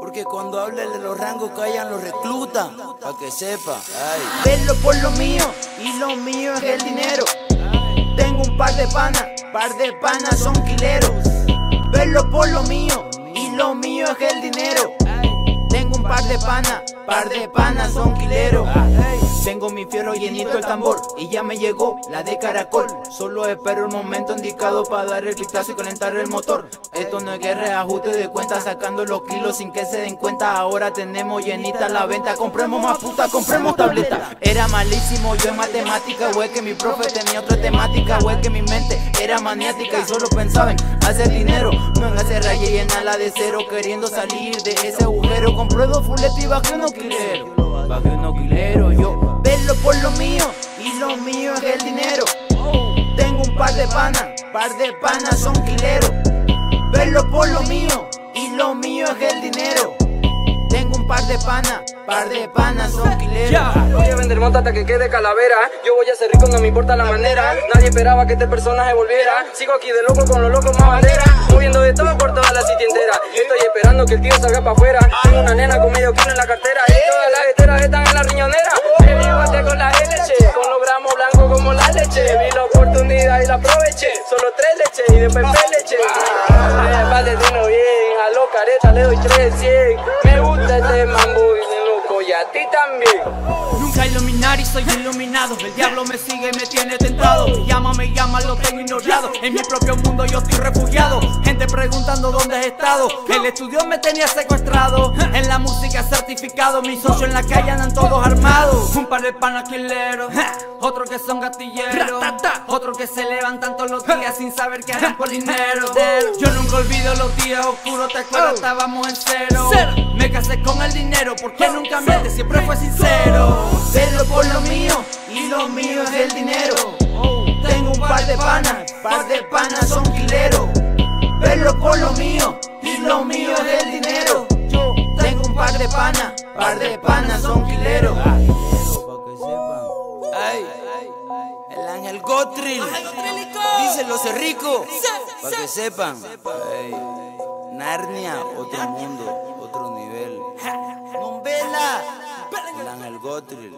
Porque cuando hable de los rangos callan los reclutan, pa' que sepa. Verlo por lo mío y lo mío es el dinero. Tengo un par de panas, par de panas son quileros. Verlo por lo mío y lo mío es el dinero. Par de panas, par de panas son quileros. Tengo mi fierro llenito el tambor y ya me llegó la de caracol. Solo espero el momento indicado para dar el pitazo y calentar el motor. Esto no es guerra, ajuste de cuenta, sacando los kilos sin que se den cuenta. Ahora tenemos llenita la venta, compremos más puta, compremos tableta. Era malísimo yo en matemática, es que mi profe tenía otra temática, es que mi mente era maniática y solo pensaba en hacer dinero. No en hacer raya y llenarla de cero, queriendo salir de ese agujero. Compré dos fuletes y bajé un alquilero. Bajé un alquilero, yo verlo por lo mío y lo mío es el dinero. Tengo un par de panas, par de panas son quileros. Verlo por lo mío y lo mío es el dinero. Tengo un par de panas, par de panas son quileros. Voy a vender monta hasta que quede calavera. Yo voy a ser rico, no me importa la manera. Nadie esperaba que este personaje volviera. Sigo aquí de loco con los locos más bandera. Moviendo de todo por toda la city entera. Estoy esperando que el tío salga para afuera. Tengo una nena con medio kilo en la cartera. Y todas las esteras están en la riñonera. Me con la LC, con los gramos blancos como la leche. Vi la oportunidad y la aproveché. Solo tres leches y después leche. Eh, Valentino bien, a lo careta le doy 300. Me gusta este y Nunca iluminar y soy iluminado. El diablo me sigue, me tiene tentado. Me llama, llama, lo tengo ignorado. En mi propio mundo yo estoy refugiado. Gente preguntando dónde has estado. El estudio me tenía secuestrado. En la música certificado. Mis socios en la calle andan todos armados. Un par de panaquileros. Otros que son gatilleros. Otros que se levantan todos los días sin saber qué harán por dinero. Yo nunca olvido los días oscuros. Te acuerdas, estábamos en cero. Me casé con el dinero porque nunca miente, siempre fue sincero. Verlo por lo mío y lo mío es el dinero. Tengo un par de panas, par de panas son quileros. Verlo por lo mío y lo mío es el dinero. Tengo un par de panas, par de panas Dice los rico. Pa' que sepan. Narnia, otro mundo, otro nivel. Bombela. El ángel Gotril.